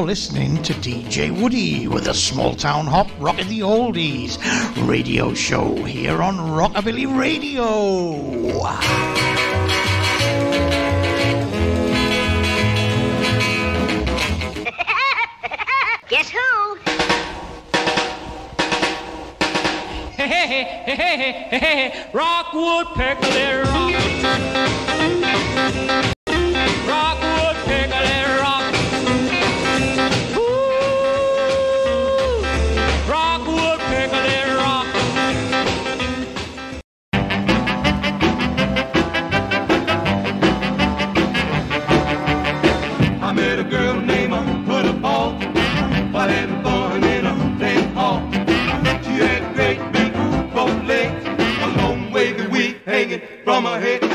You're listening to DJ Woody with a small town hop rockin' the oldies radio show here on Rockabilly Radio. Guess who? Hey, hey, hey, hey, hey, hey, hey, Rockwood Pickler. from her head.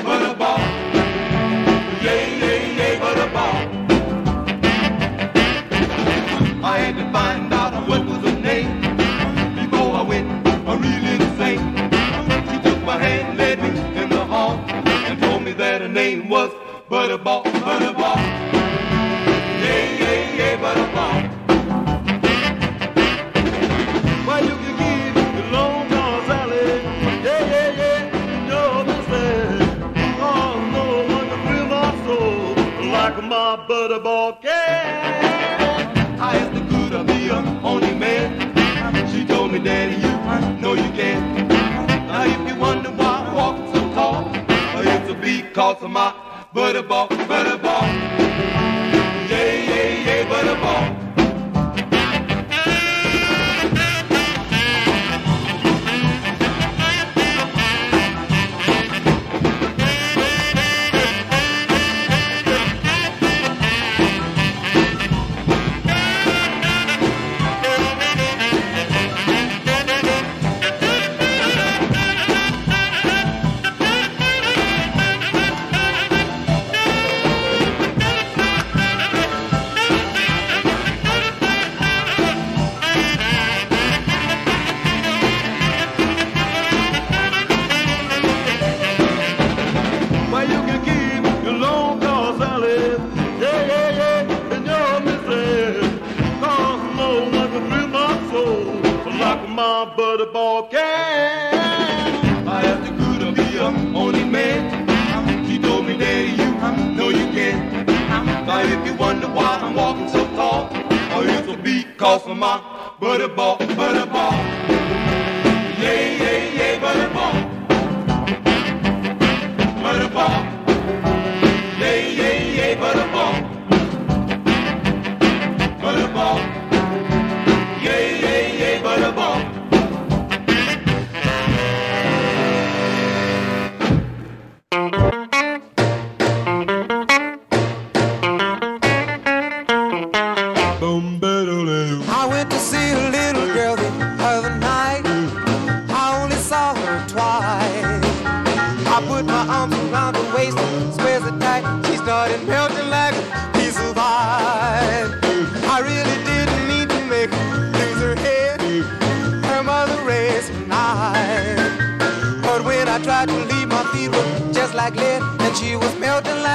daddy, you know you can. Now if you wonder why I walk so tall, it's because of my butterball, butterball. Yeah, yeah, yeah, butterball. around her waist, squares it tight. She started melting like a piece of pie. I really didn't need to make her lose her head. Her mother raised an eye. But when I tried to leave, my feet were just like lead, and she was melting like.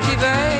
j'y.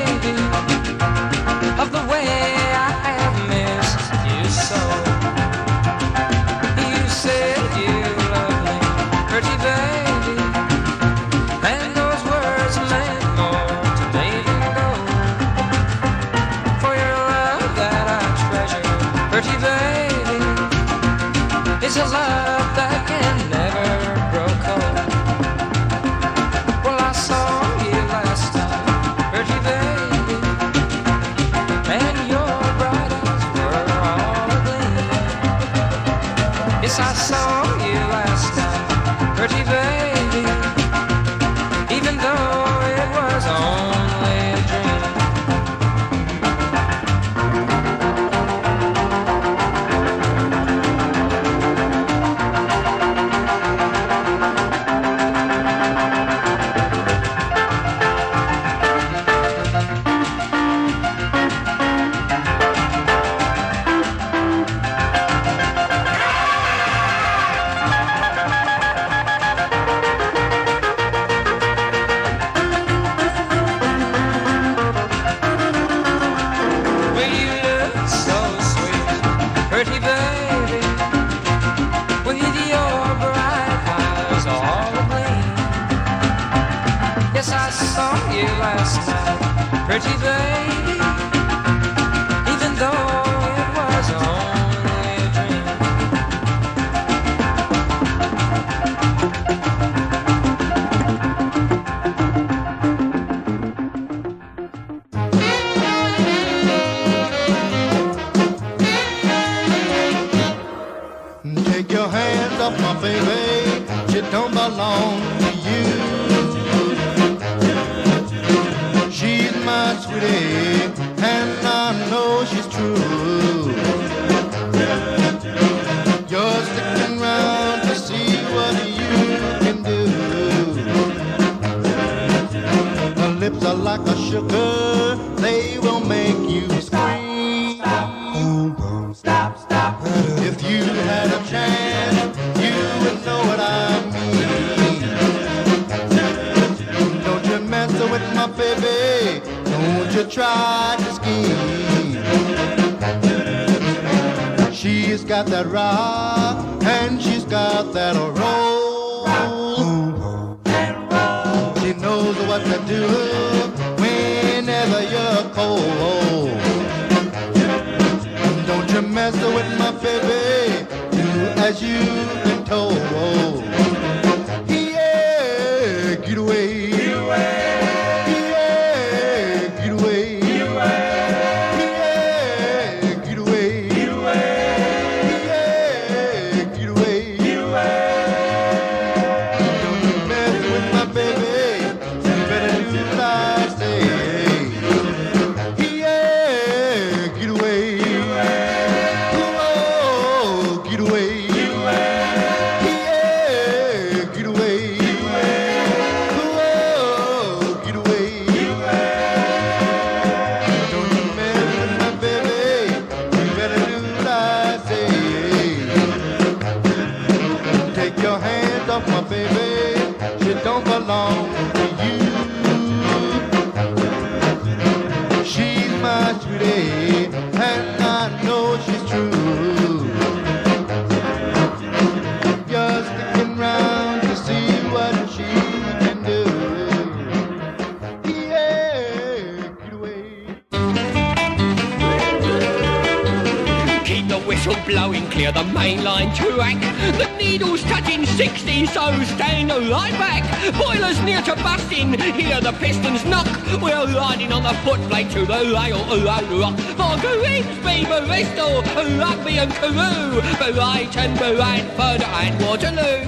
a footplate to the rail, rock. Marguerite, be Bristol, Rugby and Crewe, Brighton, Bradford and Waterloo.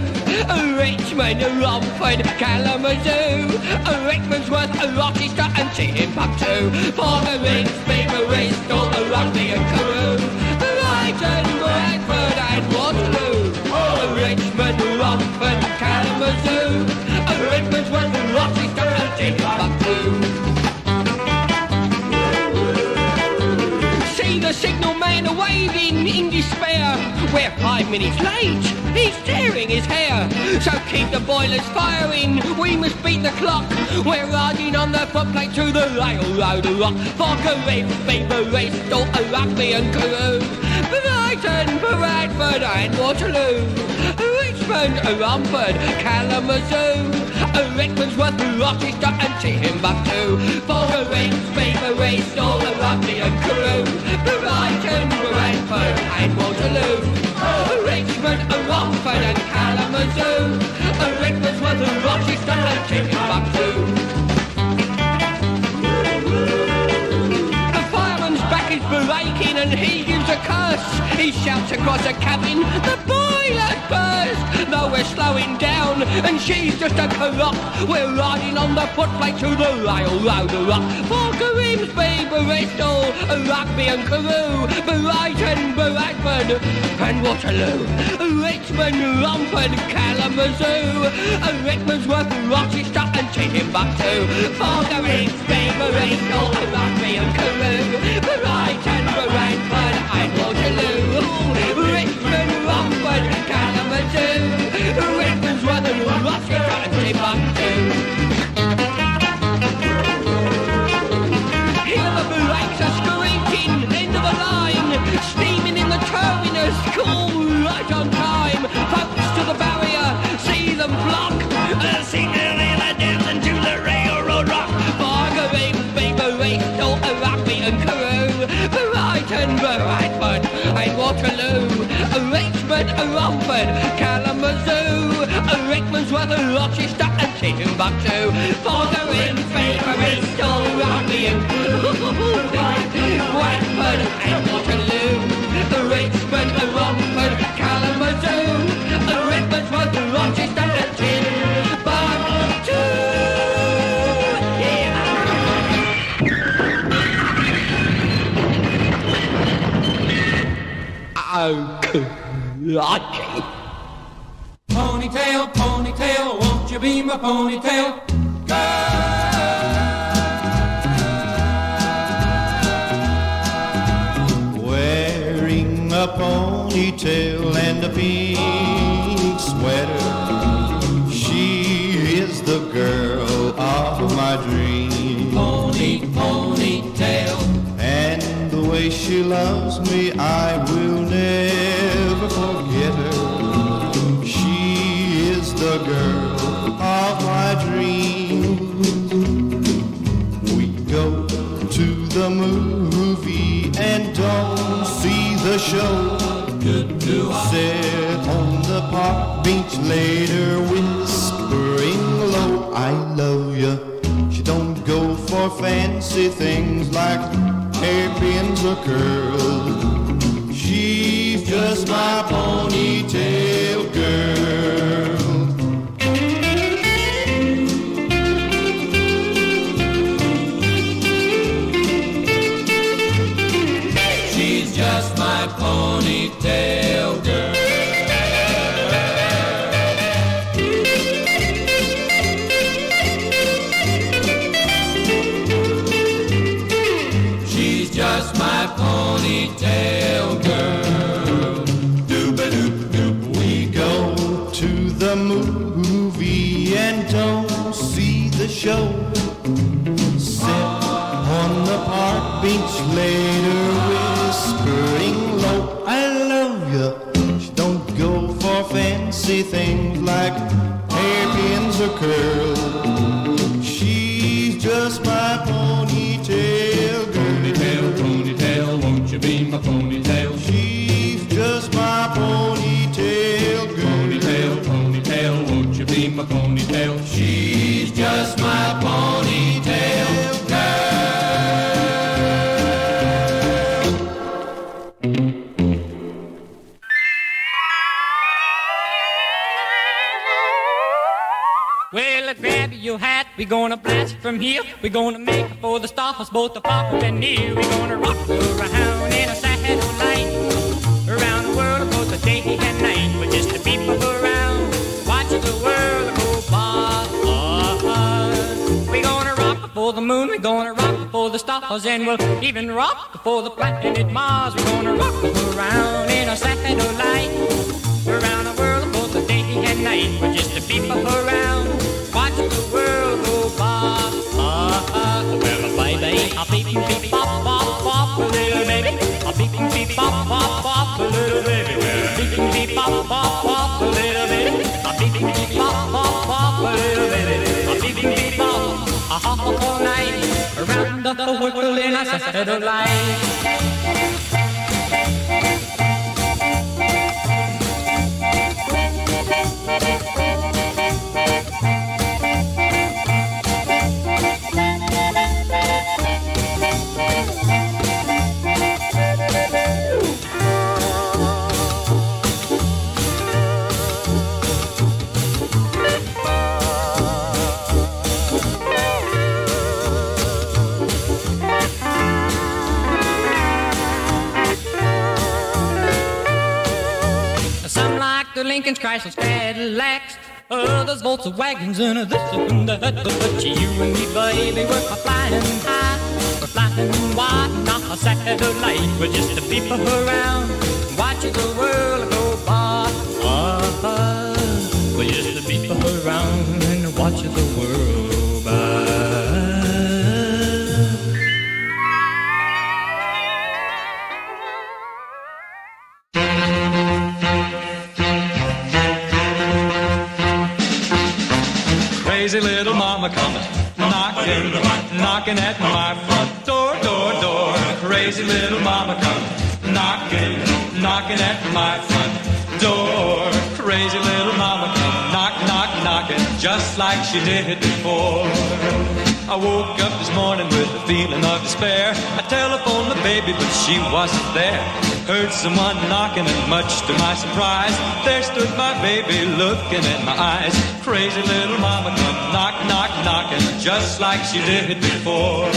Richmond, Romford, Kalamazoo, Rickmansworth, Rochester and Timbuktu. Marguerite, Beaver Bristol, Rugby and Crewe, Brighton, Bradford and Waterloo. Richmond, Romford, Kalamazoo, Rickmansworth, despair. We're five minutes late. He's tearing his hair. So keep the boilers firing. We must beat the clock. We're riding on the footplate to the railroad rock. For Grim, Beaver, Bristol, a rugby and Crewe. Brighton, Bradford and Waterloo. Richmond, Romford, Kalamazoo a Rickmansworth who lost his stock and see him back to For the race, fame a race, all the Rodney and Crewe. Brighton were at home and Waterloo A Richmond a Romford and Kalamazoo. A Rickmansworth who lost his stock and see him back too. The fireman's back is breaking and he curse. He shouts across the cabin, the boiler burst. No, we're slowing down and she's just a corrupt. We're riding on the footplate to the railroad rock. For Grimsby, Bristol, Rugby and Crewe, Brighton, Bradford and Waterloo. Richmond, Romford, Kalamazoo, Rickmansworth, Rochester and Timbuktu. For Grimsby, Bristol, Rugby and Crewe, Brighton, Bradford and Waterloo. Richmond, Romford, Kalamazoo, Rickmansworth, Rochester and Timbuktu. Brighton, Bradford and Waterloo, Richmond, Romford, Kalamazoo, Rickmansworth, Rochester and Timbuktu. Marguerite, Baby Rachel, Rugby. And Bradford and Waterloo, Richmond, Romford, Kalamazoo, Ponytail, ponytail, won't you be my ponytail? Wearing a ponytail and a pink sweater. She is the girl of my dreams. Pony, ponytail, And the way she loves me, I will never the girl of my dreams. We go to the movie and don't see the show. Sit on the park bench later, whispering low, I love you. She don't go for fancy things like hairpins or curls. She's just my ponytail girl. Hairpins we're gonna blast from here. We're gonna make it for the stars, both the far and near. We're gonna rock around in a satellite. Around the world, both the day and night. But just the people around, watching the world go by. We're gonna rock before the moon, we're gonna rock before the stars, and we'll even rock before the planet Mars. We're gonna rock around in a satellite. Around the world, both the day and night. But just the people around, world go by. Well, baby, a beep beep bop bop, a little baby. A beep beep bop bop, a little baby. Well, beep beep bop bop, a little baby. A beep beep bop bop, a little baby. A beep beep bop, a hop all night around the world in a satellite. Some Chryslers, Cadillacs. Others Volkswagens and this and that. But you and me, baby, we're flying high. We're flying wide, not a satellite. We're just a people around, watching the world go by. Ah, we're just a peep around and watching the world knocking at my front door, door, door. Crazy little mama coming, knocking, knocking at my front door. Crazy little mama coming, knock, knock, knocking, just like she did before. I woke up this morning with a feeling of despair. I telephoned my baby, but she wasn't there. Heard someone knocking, and much to my surprise, there stood my baby looking in my eyes. Crazy little mama come knock, knock, knocking, just like she did before.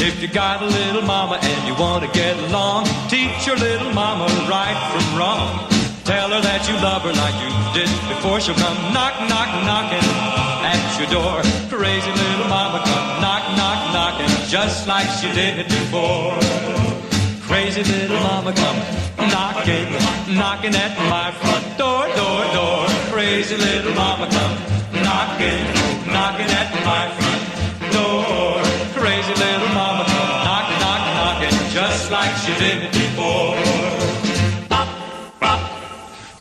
If you got a little mama and you want to get along, teach your little mama right from wrong. Tell her that you love her like you did before. She'll come knock, knock, knocking at your door. Crazy little mama come knock, knock, knocking, just like she did before. Crazy little mama come knocking, knocking at my front door, door, door. Crazy little mama come knocking, knocking at my front door. Crazy little mama come knock, knock, knocking, just like she did before. Bop, bop,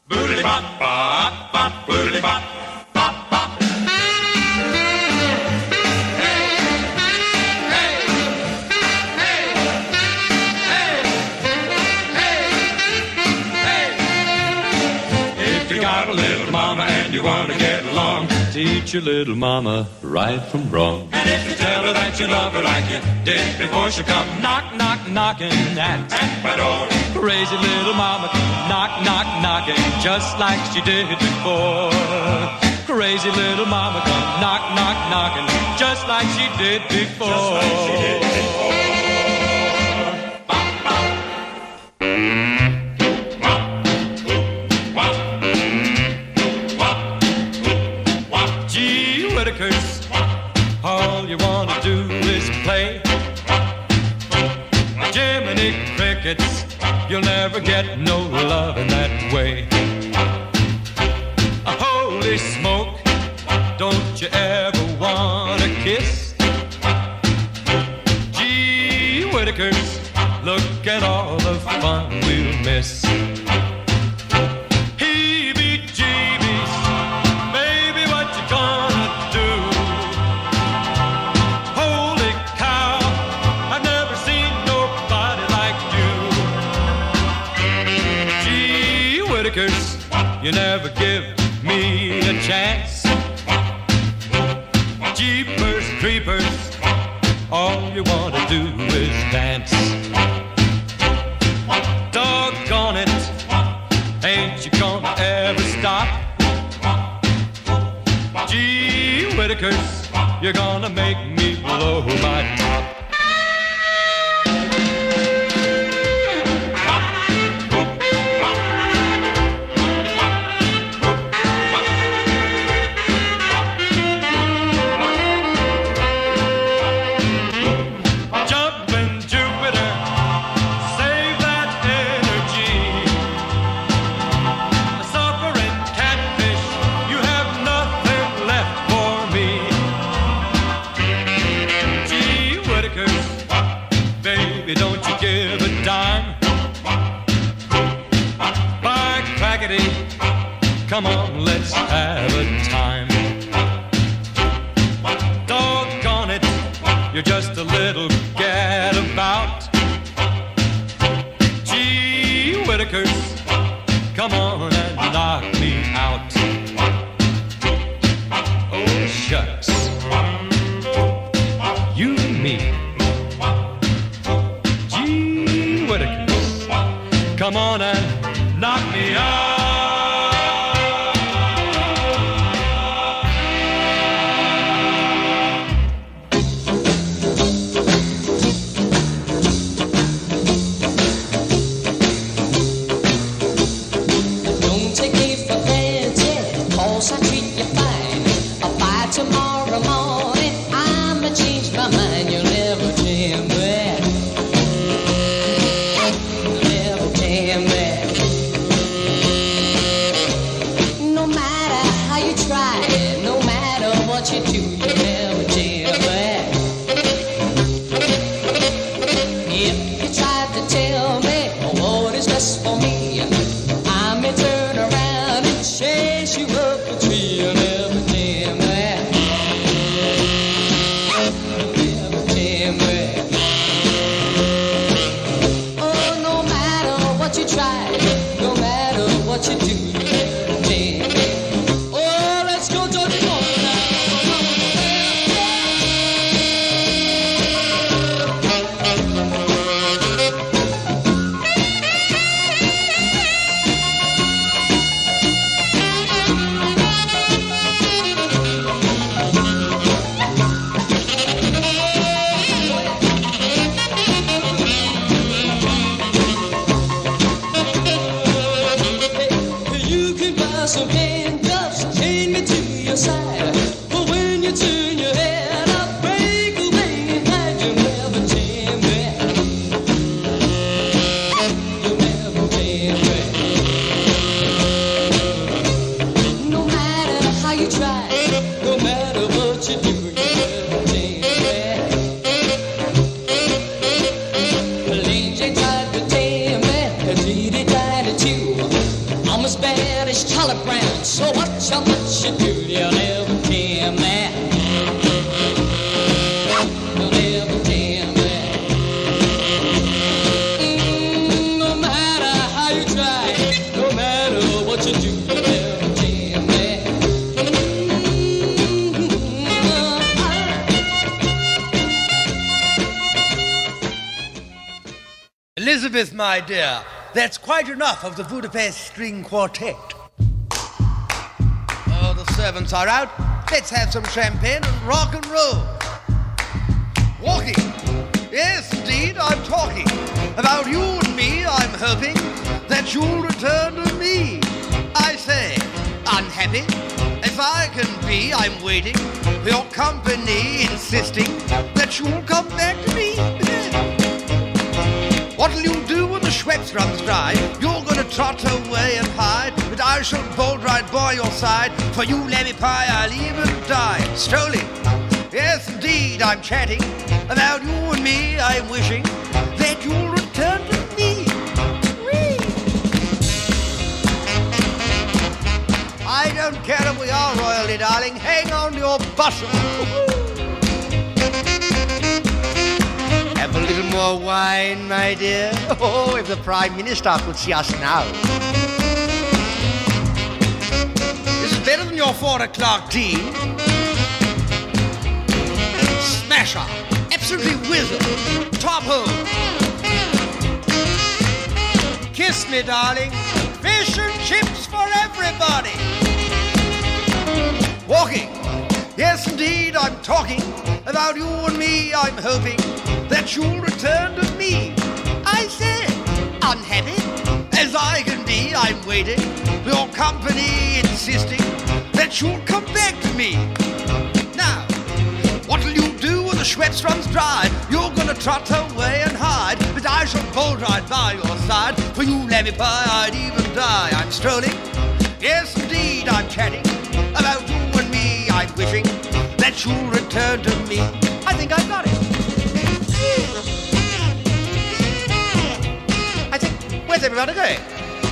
boodly bop, bop, bop. Teach your little mama right from wrong. And if you tell her that you love her like you did before, she'll come knock, knock, knocking at, at my door. Crazy little mama, knock, knock, knocking, just like she did before. Crazy little mama, come knock, knock, knocking, just like she did before. Gee you'll never get no love in that way. You never give me a chance. Jeepers, creepers, all you wanna do is dance. Doggone it, ain't you gonna ever stop? Gee Whittakers, you're gonna make me blow my try, My dear, that's quite enough of the Budapest String Quartet. Oh, the servants are out. Let's have some champagne and rock and roll. Walking. Yes, indeed, I'm talking. About you and me, I'm hoping that you'll return to me. I say, unhappy as I can be, I'm waiting for your company, insisting that you'll come back to me. What'll you do when the Schweppes runs dry? You're gonna trot away and hide, but I shall bolt right by your side. For you, Lemmy Pie, I'll even die. Strolling, yes, indeed, I'm chatting about you and me. I'm wishing that you'll return to me. Whee! I don't care if we are royalty, darling. Hang on to your bustle. More wine, my dear. Oh, if the Prime Minister could see us now. This is better than your four o'clock tea. Smasher. Absolutely wizard. Top hole. Kiss me, darling. Fish and chips for everybody. Walking. Yes, indeed, I'm talking about you and me. I'm hoping that you'll return to me. I said, unhappy as I can be, I'm waiting your company, insisting that you'll come back to me. Now, what'll you do when the Schweppes runs dry? You're gonna trot away and hide, but I shall bolt right by your side. For you, Lemmy Pie, I'd even die. I'm strolling. Yes, indeed, I'm chatting about you and me. I'm wishing that you'll return to me. I think I've got it. Where's everybody going?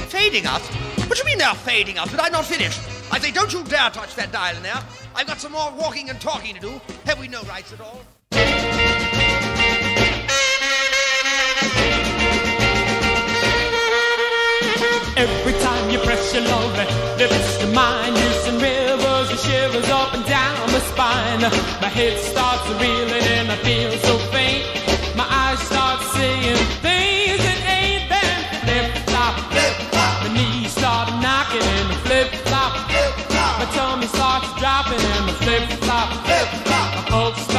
Fading us? What do you mean they're fading us? Did I not finish? I say, don't you dare touch that dial in there. I've got some more walking and talking to do. Have we no rights at all? Every time you press your love, lips to mine, send rivers and shivers up and down my spine. My head starts reeling and I feel so faint. My eyes start seeing My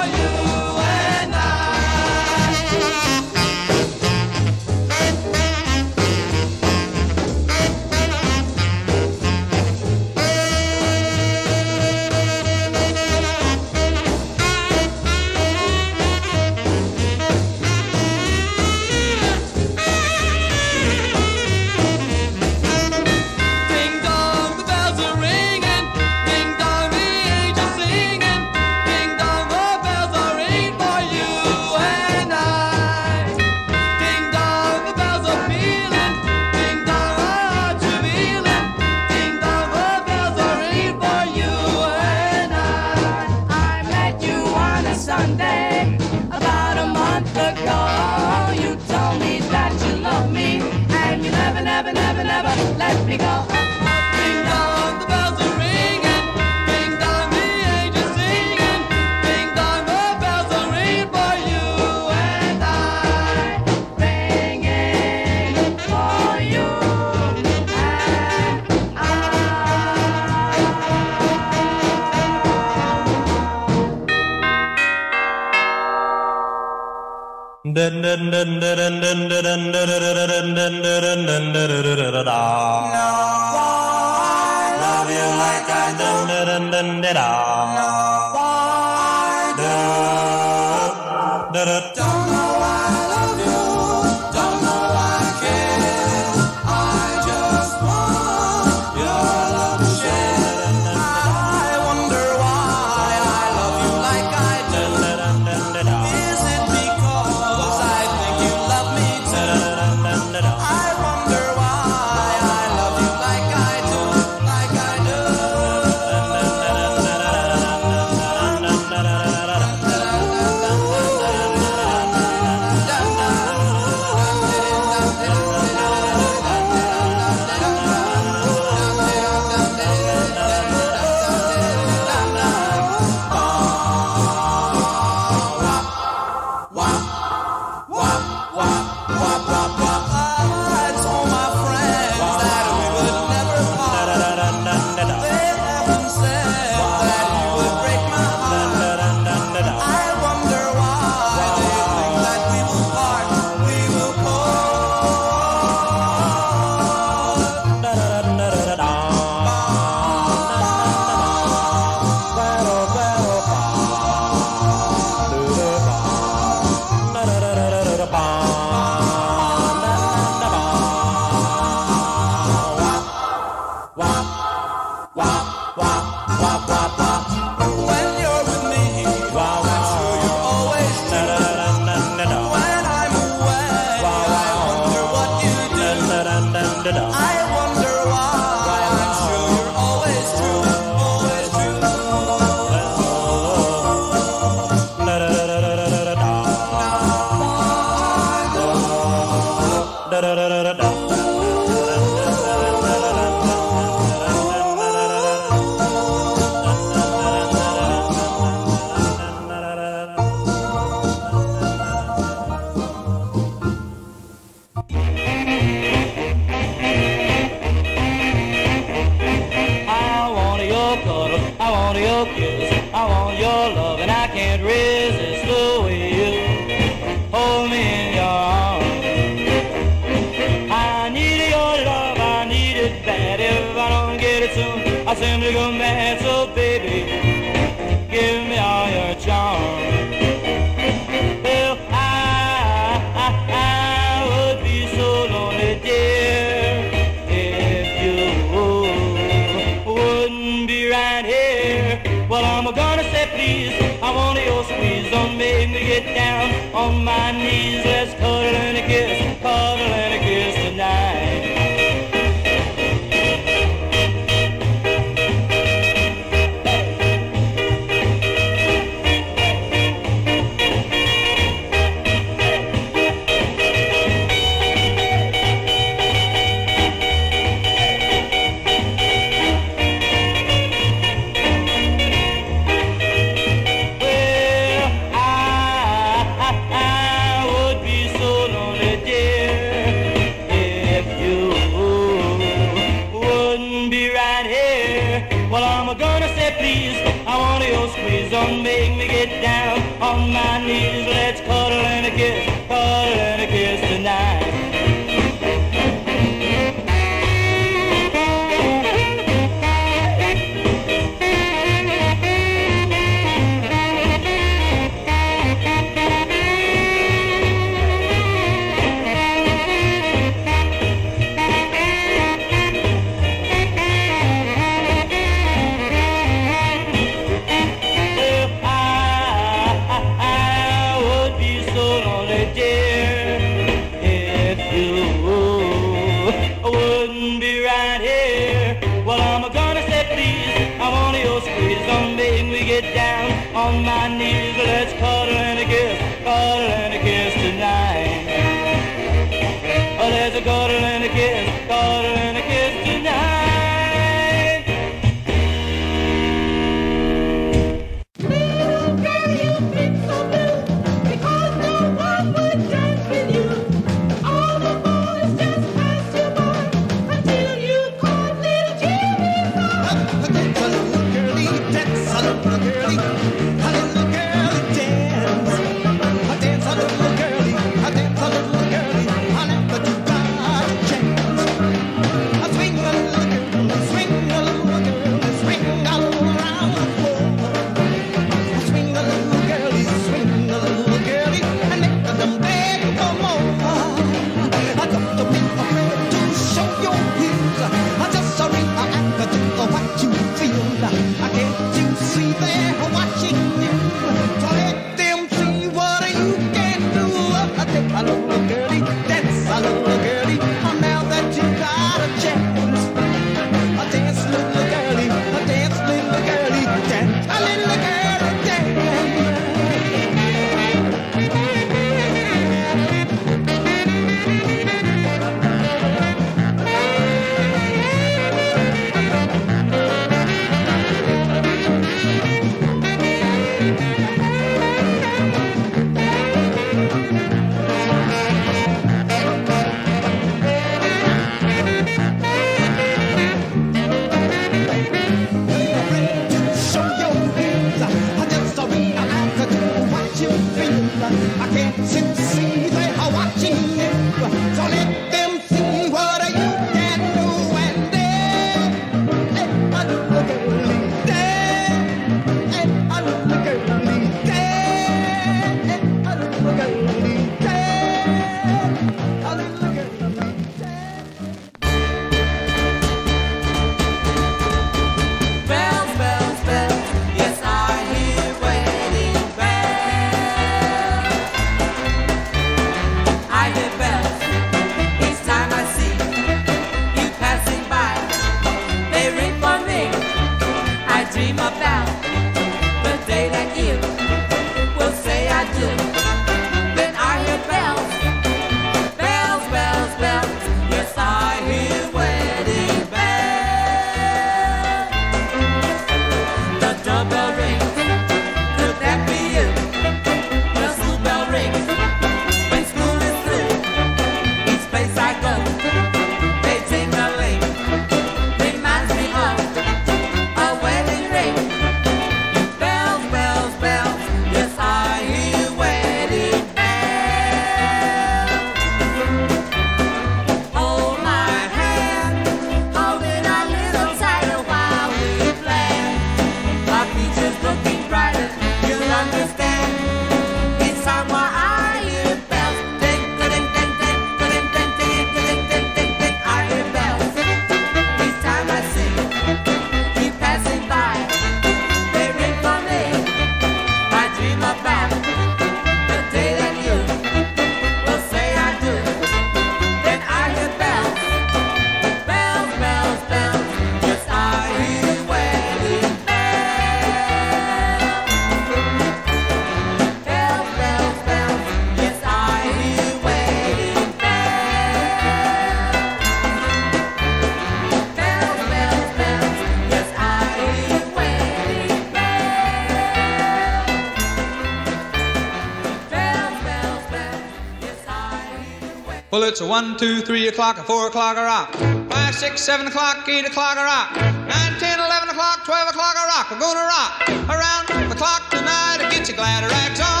So one, two, three o'clock, and four o'clock a rock. Five, six, seven o'clock, eight o'clock a rock. Nine, ten, eleven o'clock, twelve o'clock a rock. We're gonna rock around the clock tonight. To get you glad rags on.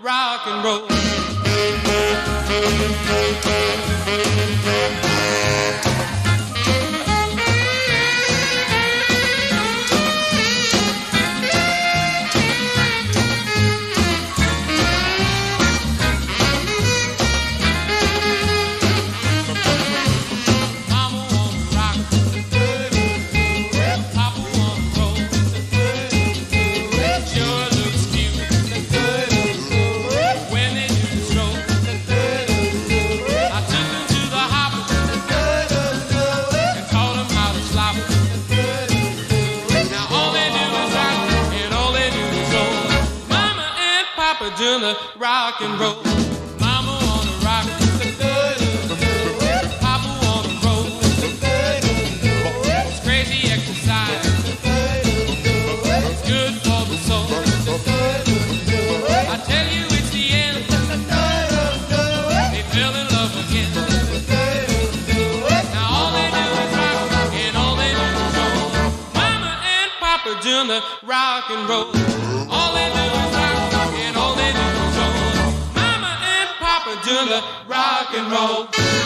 rock and roll. Oh.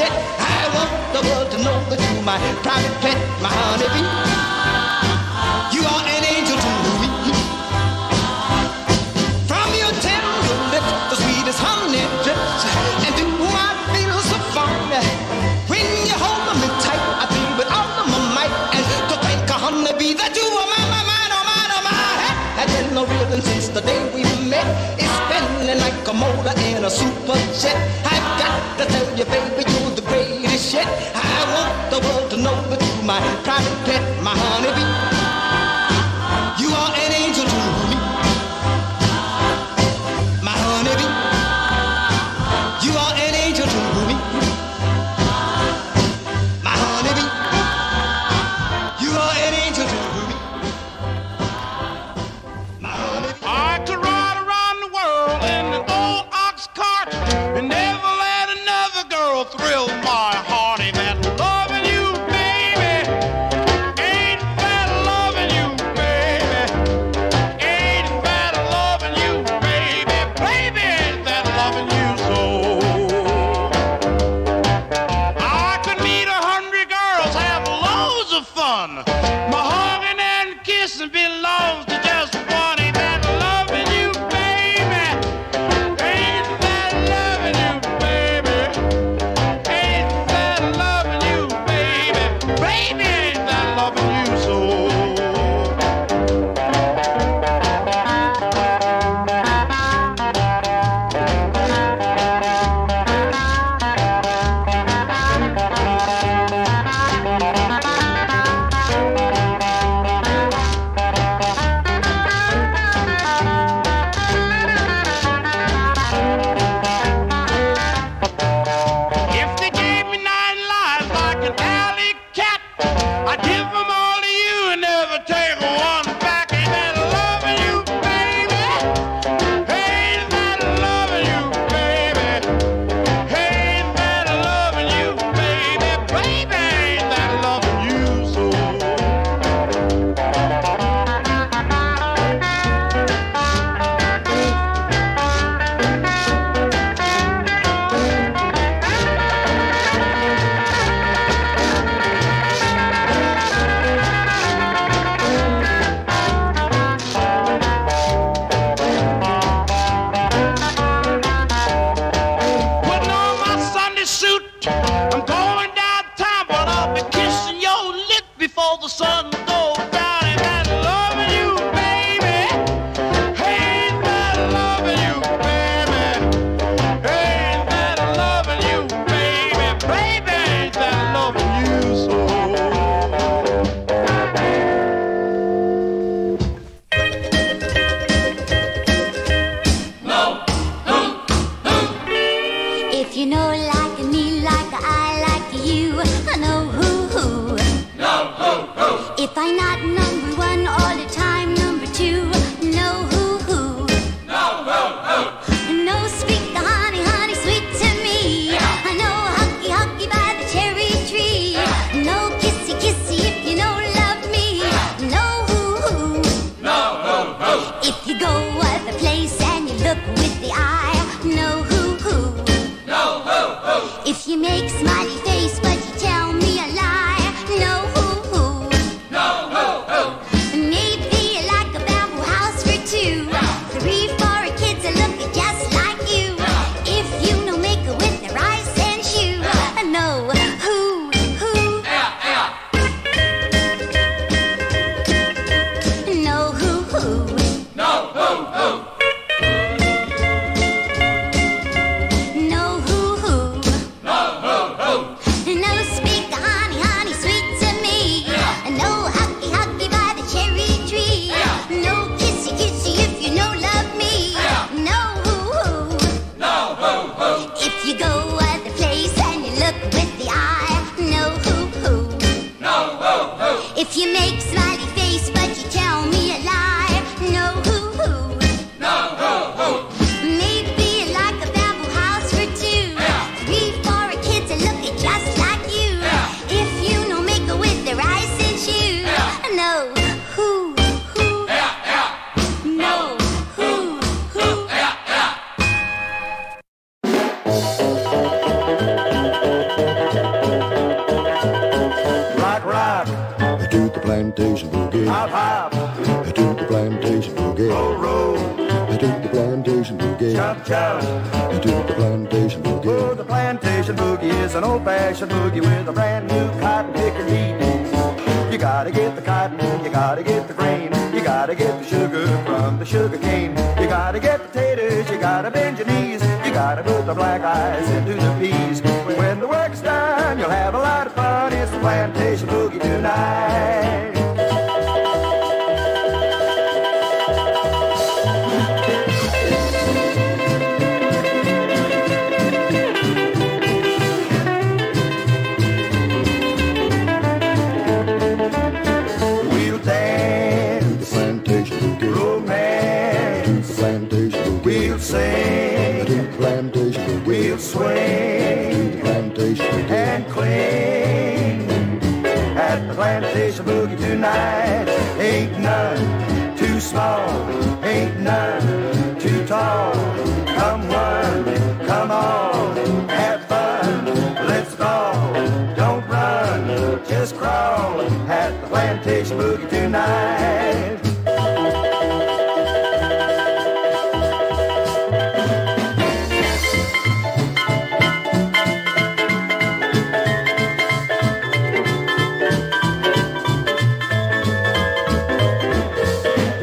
jet. I want the world to know that you're my private pet, my honeybee. You are an angel to me. From your tender lips, the sweetest honey drips, and do I feel so fine When you hold me tight, I feel with all of my might, and to thank a honeybee that you are my, my, my, oh my, oh my. I've been no rhythm since the day we met. It's spinning like a motor in a super jet. I've got to tell you, baby shit. I want the world to know that you my private get my honeybee.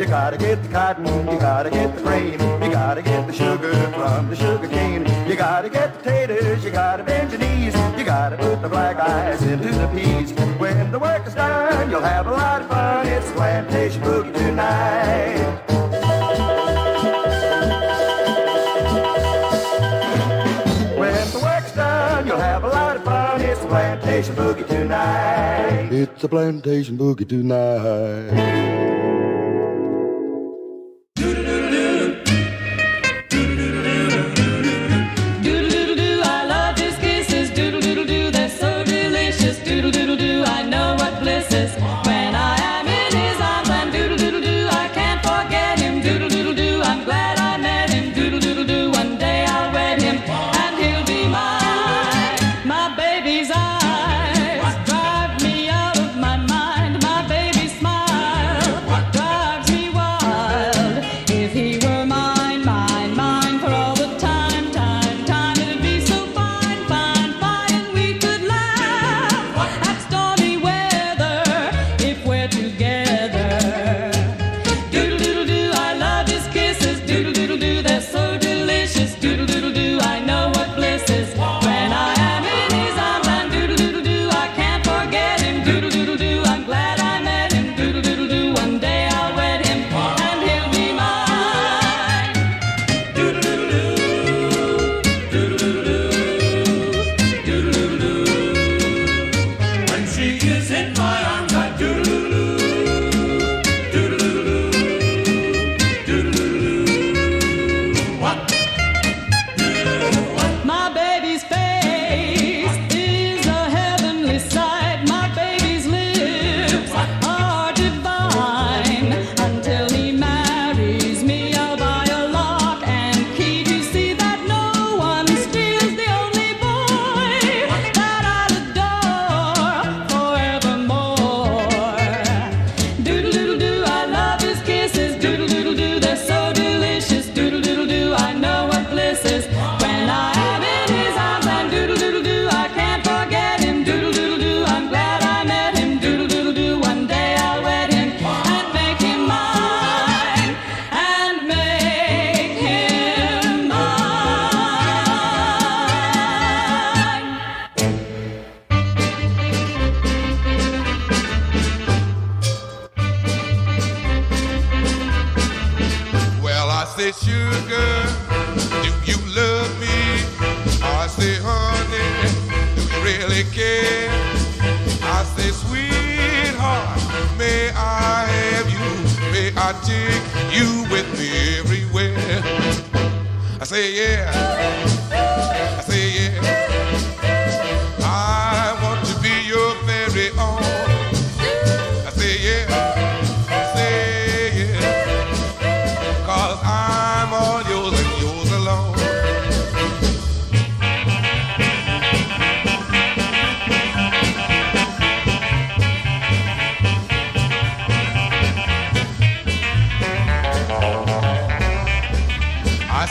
You gotta get the cotton, you gotta get the grain, you gotta get the sugar from the sugar cane, you gotta get the taters, you gotta bend your knees, you gotta put the black eyes into the peas. When the work is done, you'll have a lot of fun. It's plantation boogie tonight. plantation boogie tonight. It's a plantation boogie tonight.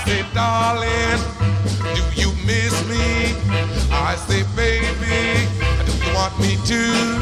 say, darling, do you miss me? I say, baby, do you want me to?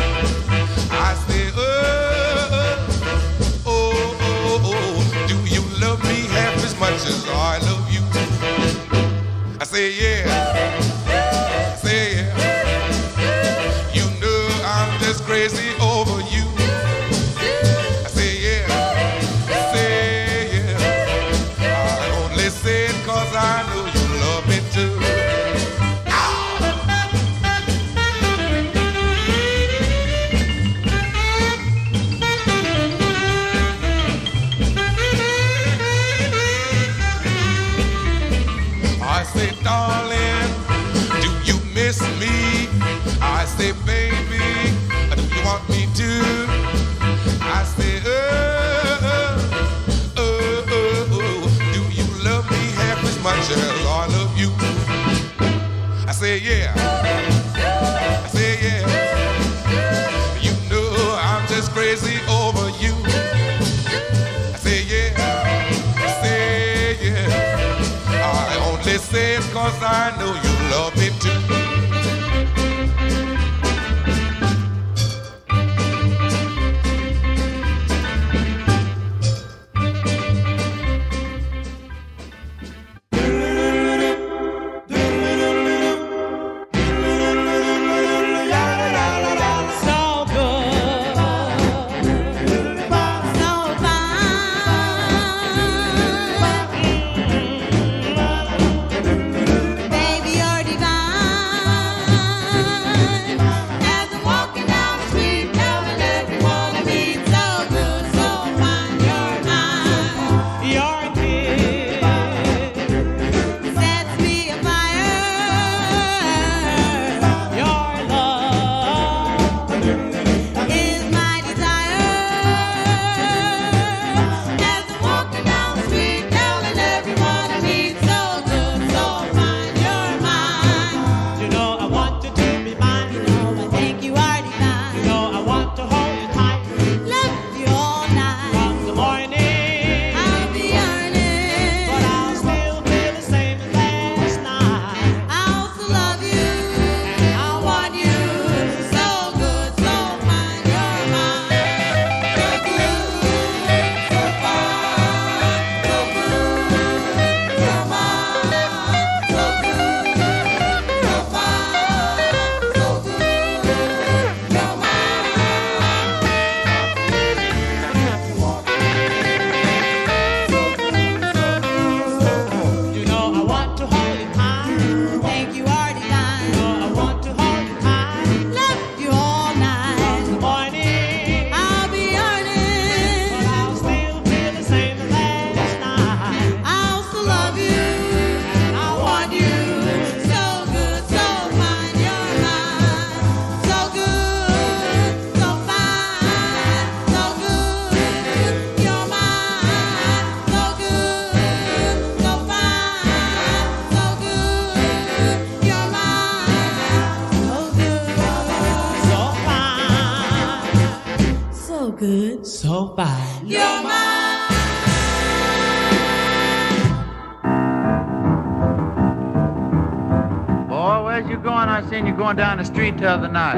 Seen you going down the street the other night.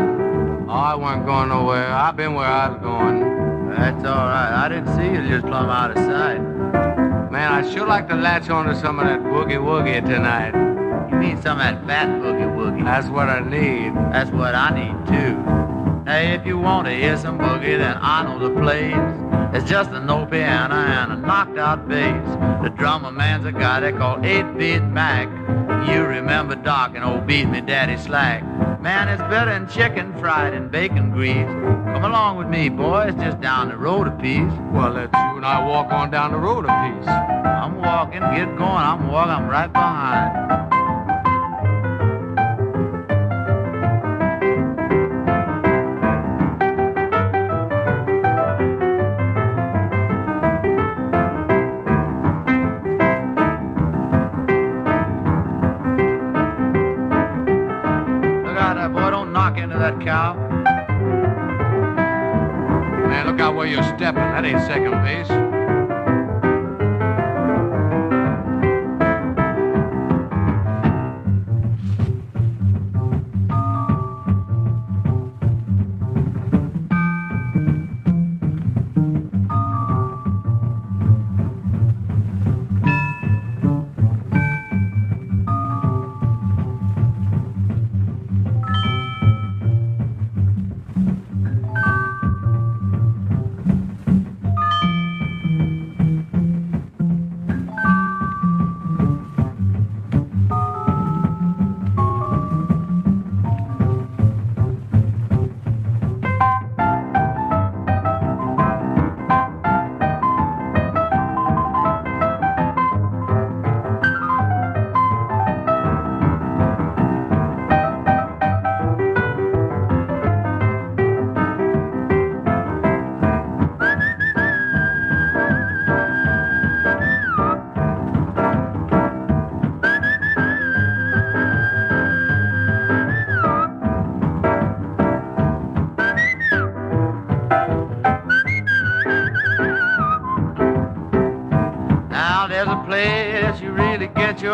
Oh, I wasn't going nowhere. I've been where I was going. That's all right. I didn't see you just plumb out of sight. Man, I'd sure like to latch on to some of that boogie woogie tonight. You mean some of that fat boogie woogie? That's what I need. That's what I need too. Hey, if you want to hear some boogie, then I know the place. It's just a no piano and a knocked out bass. The drummer man's a guy they call 8-Beat Mac. You remember Doc and old Beat Me Daddy Slack. Man, it's better than chicken fried in bacon grease. Come along with me, boys, just down the road a piece. Well, let's you and I walk on down the road a piece. I'm walking, get going, I'm walking, I'm right behind. Cow. Man, look out where you're stepping. That ain't second base.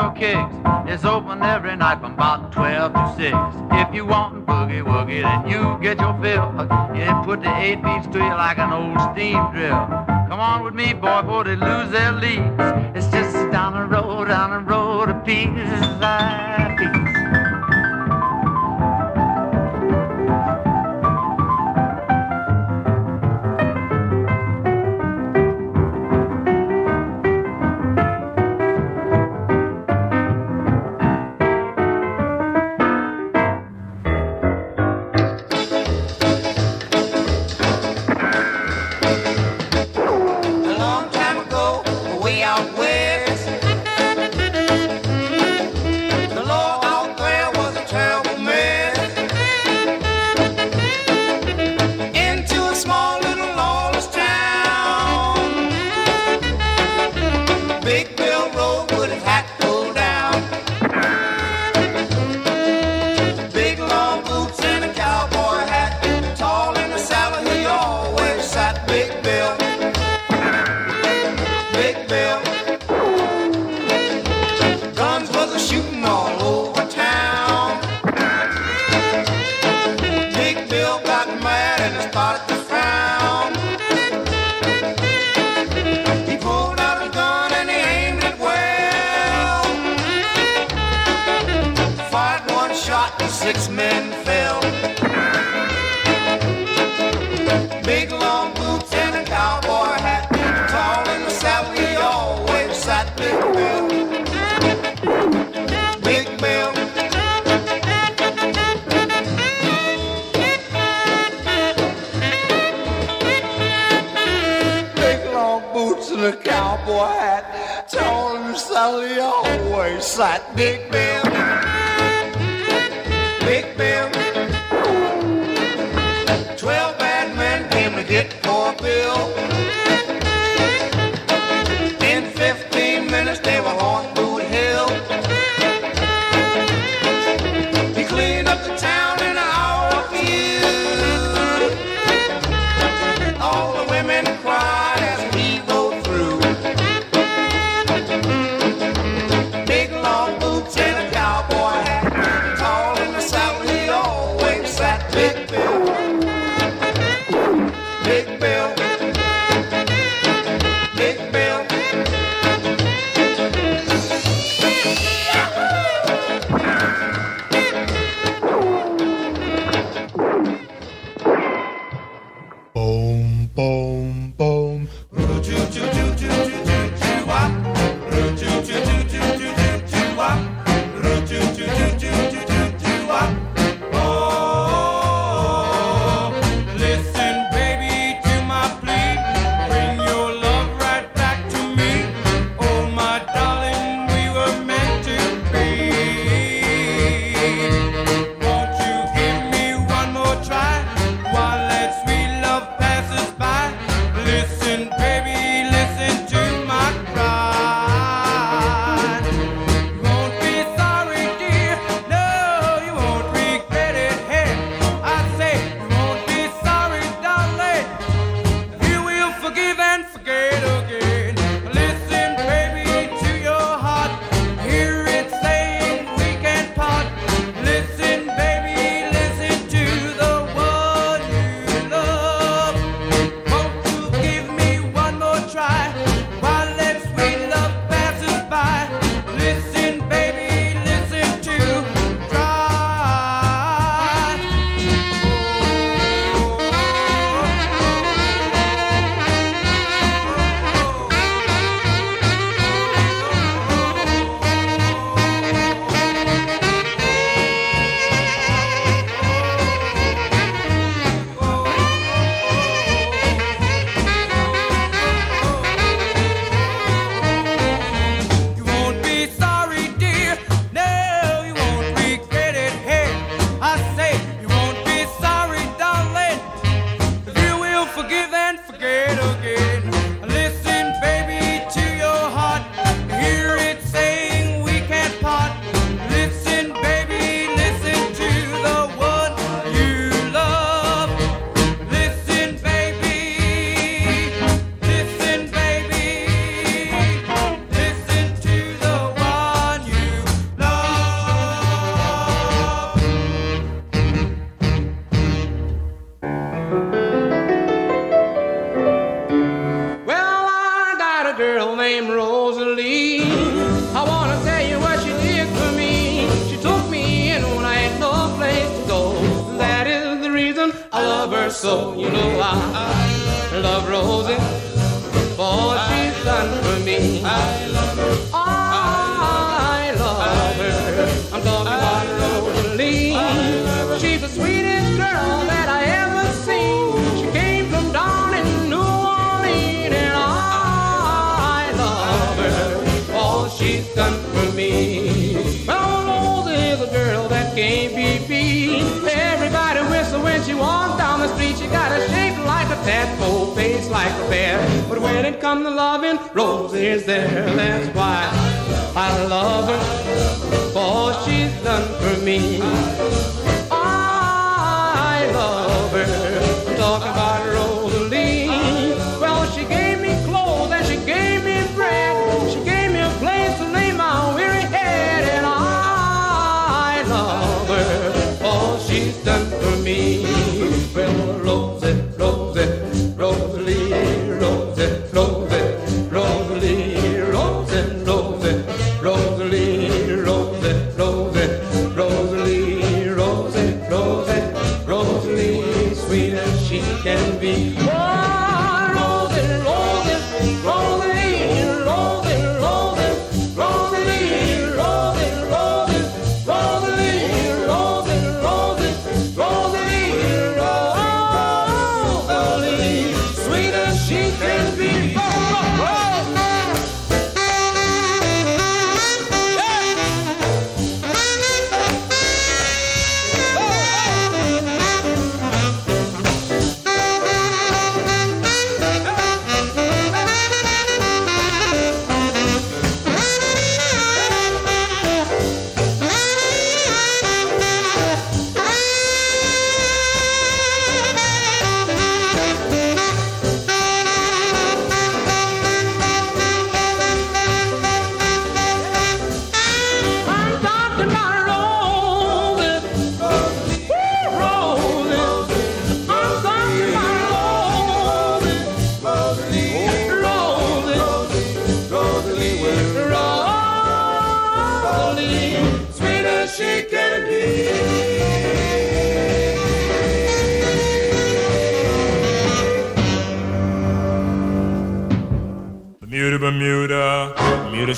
Negro Kicks It's open every night from about 12 to 6. If you want boogie woogie, then you get your fill. Yeah, put the eight beats to you like an old steam drill. Come on with me, boy, for they lose their leads.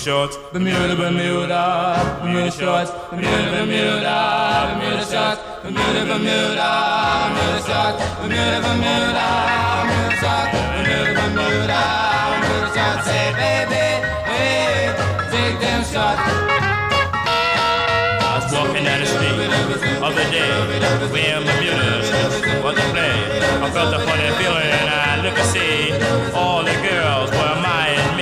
shorts, Bermuda, Bermuda, Bermuda shorts, Bermuda, Bermuda, Bermuda shorts, Bermuda, Bermuda, Bermuda shorts, Bermuda, Bermuda, Bermuda shorts, Bermuda, Bermuda, Bermuda shorts. Hey baby, hey, take them shorts. I was walking down the street of the day, wearing Bermuda shorts, was the play. I felt a funny feeling, I look and see all the girls were.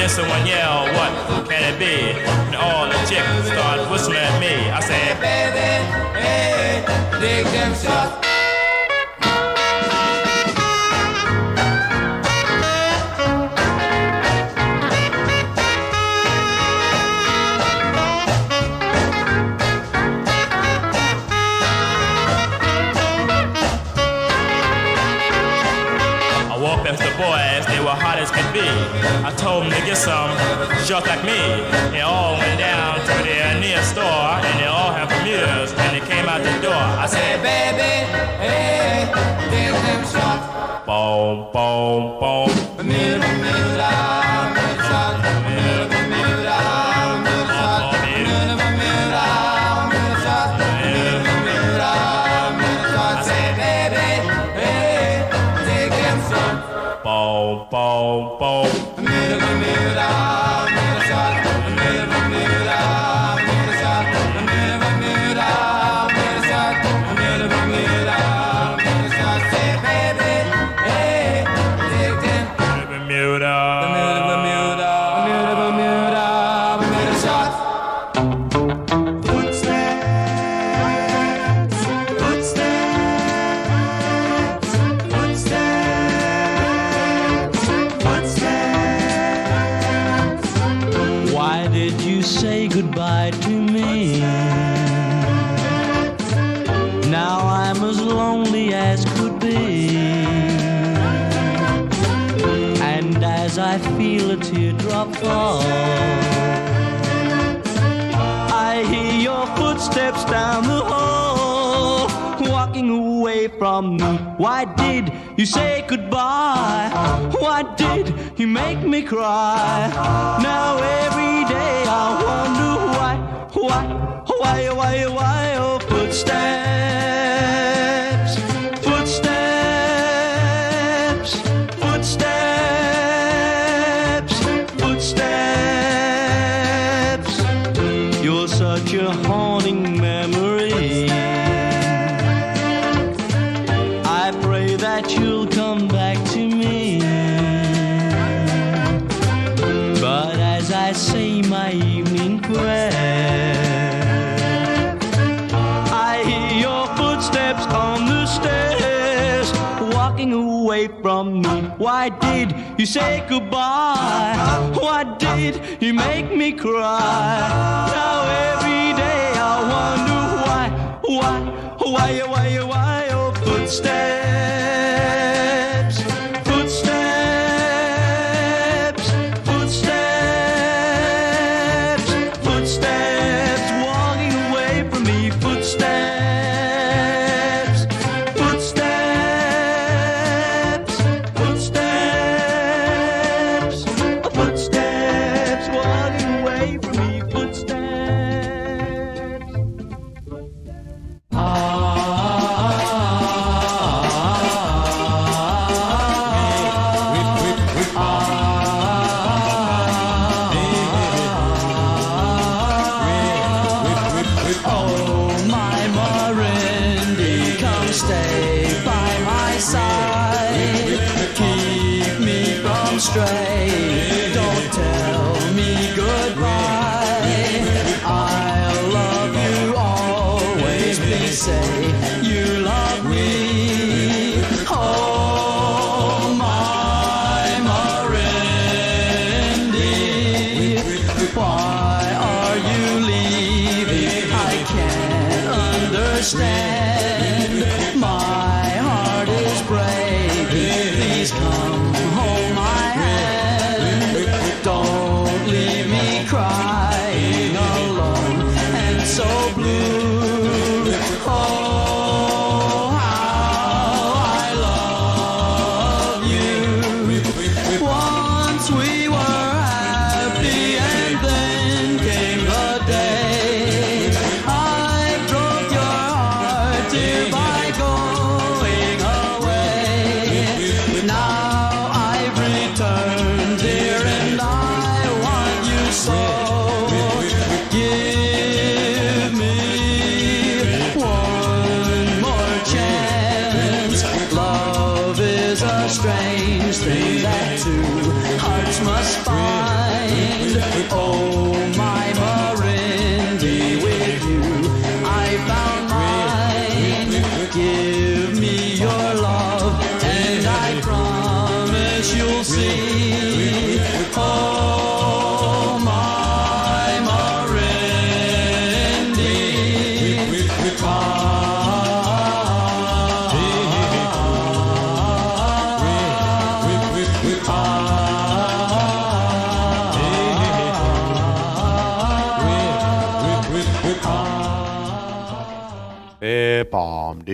Then someone yelled, what can it be? And all the chicks started whistling at me. I said, baby, hey, dig them shots. just like me. They all went down to their nearest store and they all have commuters and they came out the door. I said, baby, hey, there's them shots. Boom, boom, boom. from me? Why did you say goodbye? Why did you make me cry? Now every day I wonder why, why, why, why, why, oh, footsteps. from me. Why did you say goodbye? Why did you make me cry? Now every day I wonder why, why, why, why, why, why your footsteps.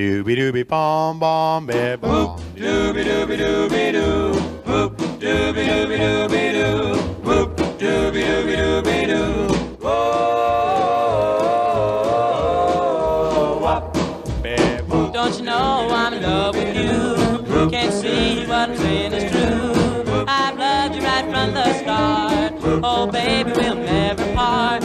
Dooby dooby bomb bomb bear boop. Dooby dooby dooby doo. Boop dooby dooby dooby doo. Boop dooby dooby dooby doo. Oh, wop. Bear boop. Don't you know I'm in love with you? Can't see what I'm saying is true. I've loved you right from the start. Oh, baby, we'll never part.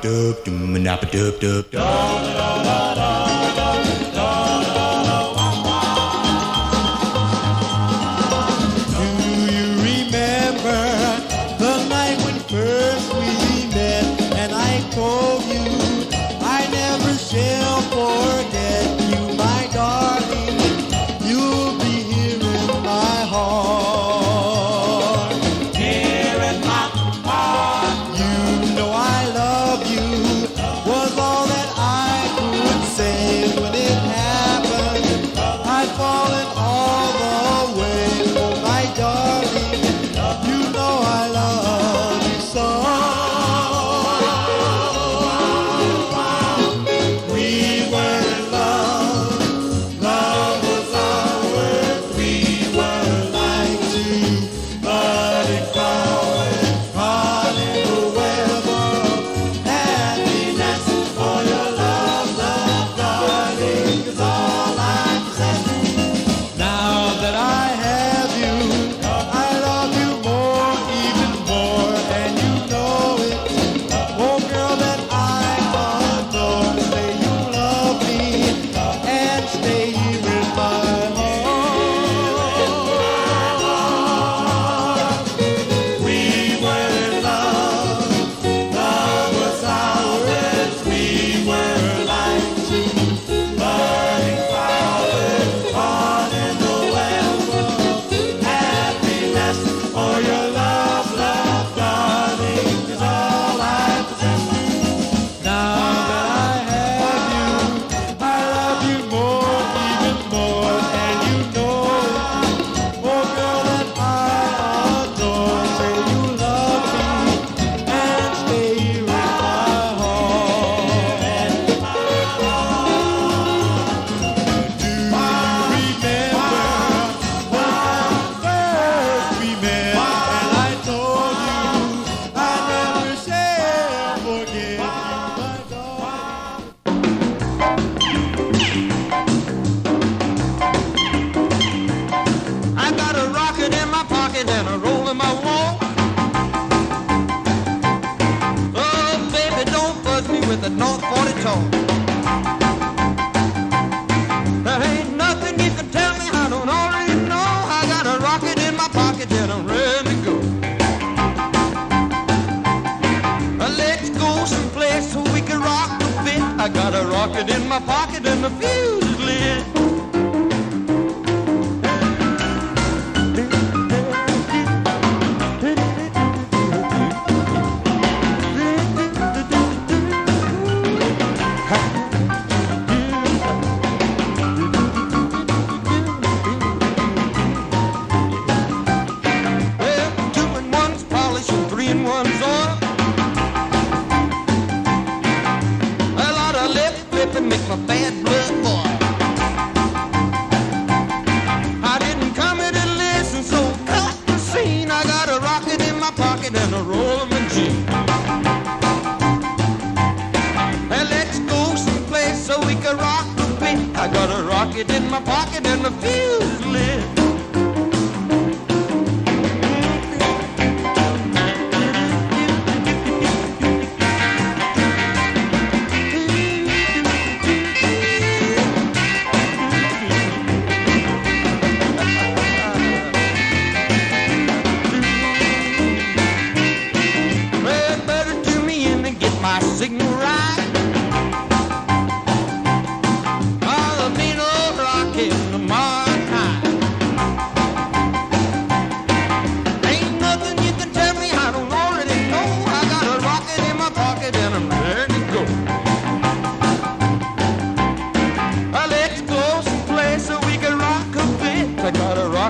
Doom-a-dub, doom-a-dub, dub, dub. Do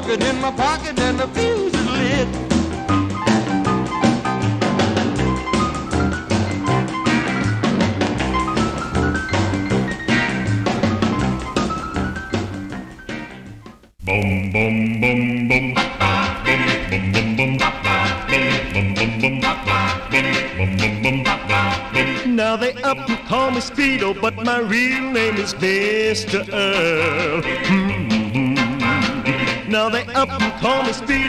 got a rocket in my pocket and the fuse is lit. Boom, boom, boom, boom. Boom, boom, boom, boom. Boom, boom, boom, boom. Boom, boom, boom, boom. Now they up and call me Speedo, but my real name is Mr. Earl.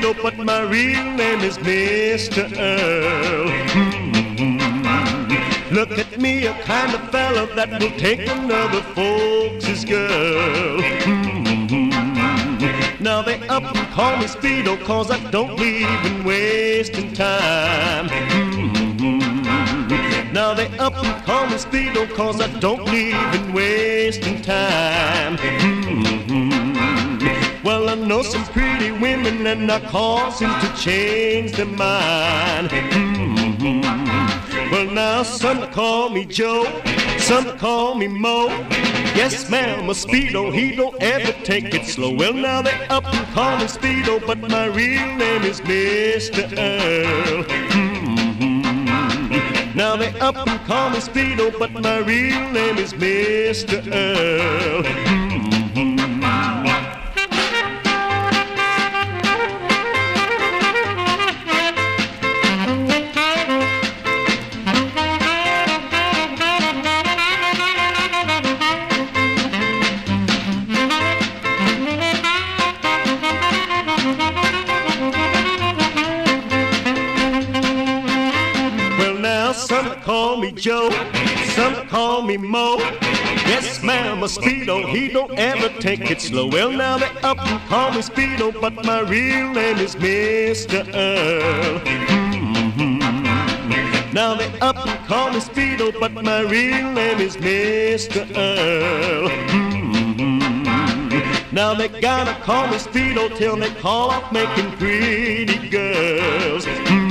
Speedo, but my real name is Mr. Earl. Hmm. Look at me, a kind of fella that will take another folks' girl. Hmm. Now they up and call me Speedo, cause I don't believe in wasting time. Hmm. Now they up and call me Speedo, cause I don't believe in wasting time. Know some pretty women and I cause him to change their mind. Hmm. Well, now some call me Joe, some call me Mo. Yes, ma'am, a Speedo, he don't ever take it slow. Well, now they up and call me Speedo, but my real name is Mr. Earl. Hmm. Now they up and call me Speedo, but my real name is Mr. Earl. Me Mo. Yes, ma'am, a Speedo, he don't ever take it slow. Well, now they up and call me Speedo, but my real name is Mr. Earl. Hmm. Now they up and call me Speedo, but my real name is Mr. Earl. Hmm. Now they gotta call me Speedo till they call off making pretty girls. Hmm.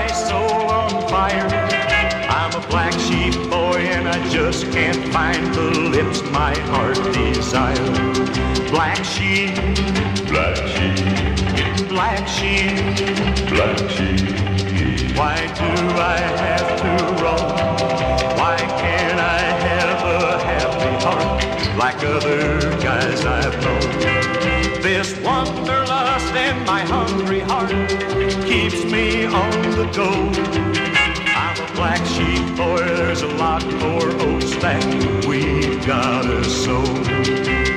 My soul on fire. I'm a black sheep boy and I just can't find the lips my heart desires. Black sheep, Black sheep. black sheep. Black sheep. Why do I have to roam? Why can't I have a happy heart like other guys I've known? This wanderlust in my hungry heart keeps me on the go. I'm a black sheep boy, there's a lot more oats that we gotta sow.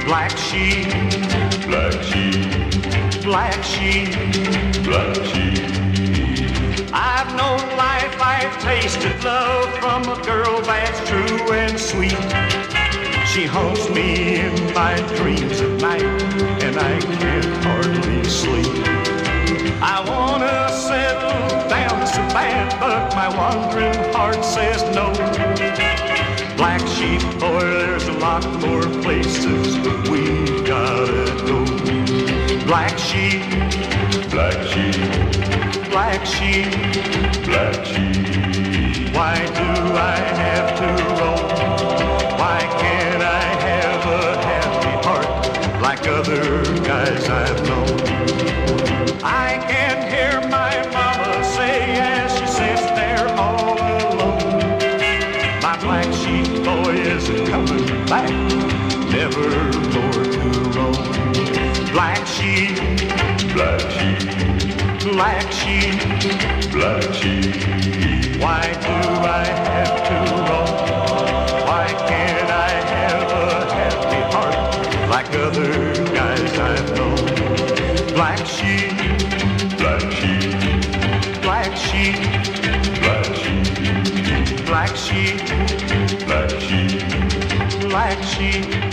Black sheep, Black sheep. black sheep. Black sheep. I've known life, I've tasted love from a girl that's true and sweet. She haunts me in my dreams at night, and I can't but my wandering heart says no. Black sheep, boy, there's a lot more places we gotta go. Black sheep, black sheep, black sheep, black sheep. Why do I have to roam? Why can't I have a happy heart like other guys I've known? coming back, never more to roam. Black sheep, black sheep, black sheep, black sheep. Why do I have to roam? Why can't I have a happy heart like other guys I've known? Black sheep, black sheep, black sheep, black sheep, black sheep like she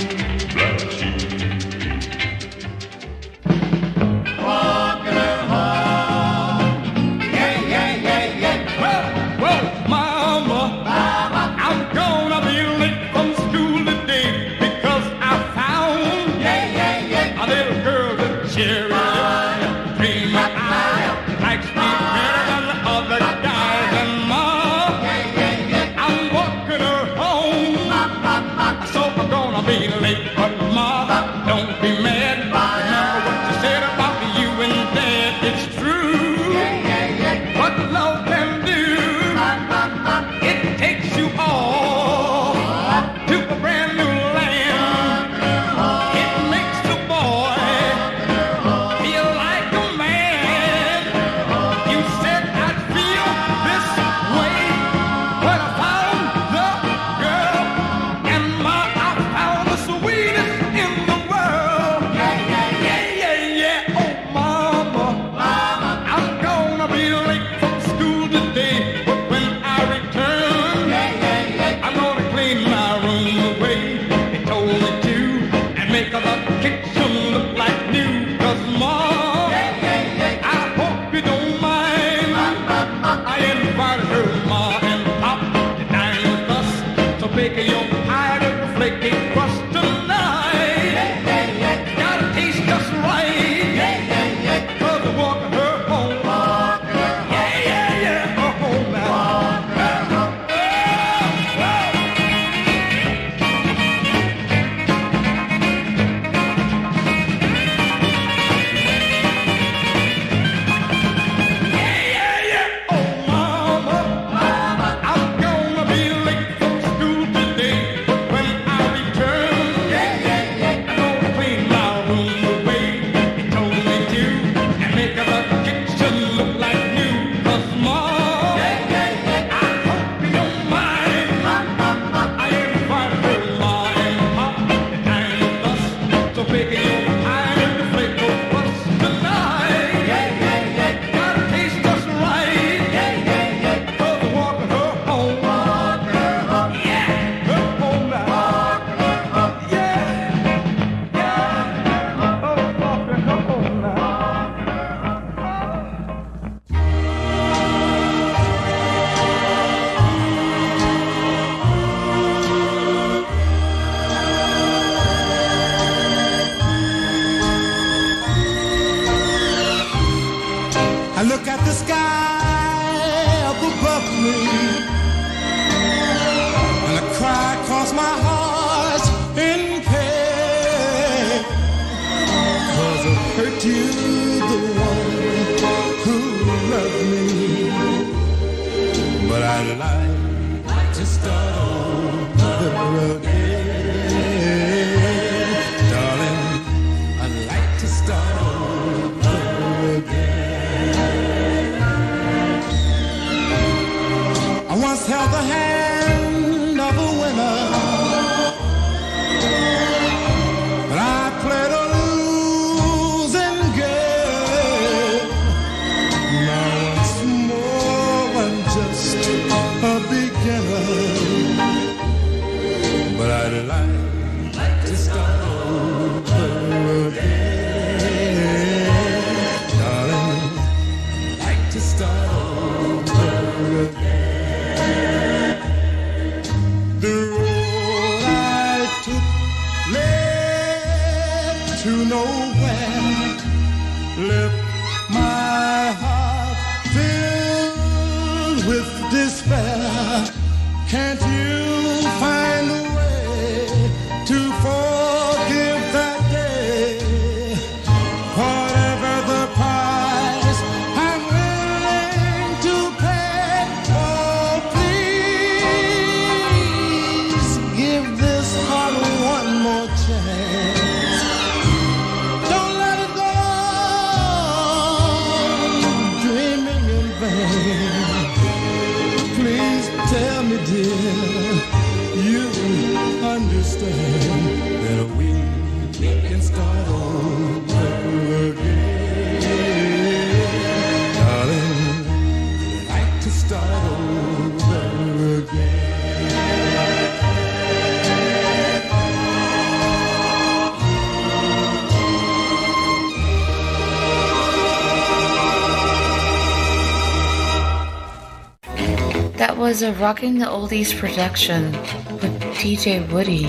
was a Rockin' the Oldies production with DJ Woody.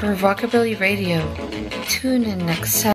For Rockabilly Radio, tune in next Saturday.